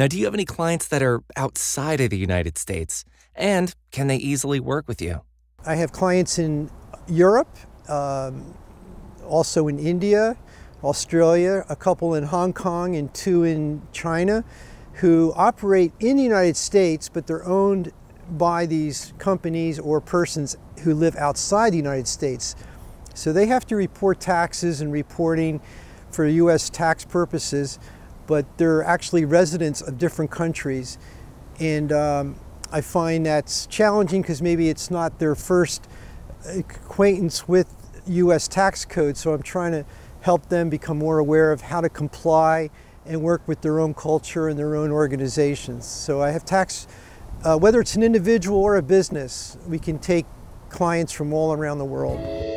Now, do you have any clients that are outside of the United States? And can they easily work with you? I have clients in Europe, um, also in India, Australia, a couple in Hong Kong, and two in China who operate in the United States, but they're owned by these companies or persons who live outside the United States. So they have to report taxes and reporting for US tax purposes, but they're actually residents of different countries. And um, I find that's challenging because maybe it's not their first acquaintance with US tax code, so I'm trying to help them become more aware of how to comply and work with their own culture and their own organizations. So I have tax, uh, whether it's an individual or a business, we can take clients from all around the world.